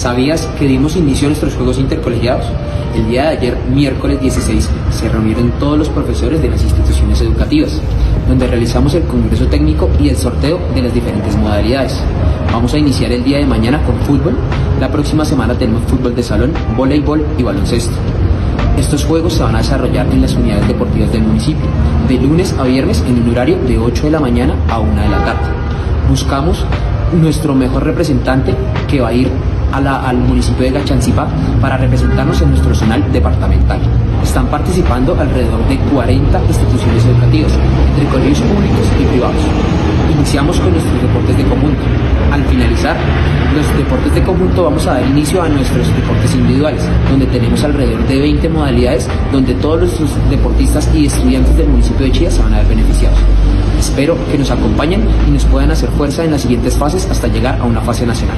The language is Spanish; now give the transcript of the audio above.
¿Sabías que dimos inicio a nuestros Juegos Intercolegiados? El día de ayer, miércoles 16, se reunieron todos los profesores de las instituciones educativas, donde realizamos el Congreso Técnico y el sorteo de las diferentes modalidades. Vamos a iniciar el día de mañana con fútbol. La próxima semana tenemos fútbol de salón, voleibol y baloncesto. Estos juegos se van a desarrollar en las unidades deportivas del municipio, de lunes a viernes en un horario de 8 de la mañana a 1 de la tarde. Buscamos nuestro mejor representante que va a ir al municipio de Gachancipá para representarnos en nuestro zonal departamental. Están participando alrededor de 40 instituciones educativas, entre colegios públicos y privados. Iniciamos con nuestros deportes de conjunto. Al finalizar los deportes de conjunto vamos a dar inicio a nuestros deportes individuales, donde tenemos alrededor de 20 modalidades donde todos los deportistas y estudiantes del municipio de Chía se van a ver beneficiados. Espero que nos acompañen y nos puedan hacer fuerza en las siguientes fases hasta llegar a una fase nacional.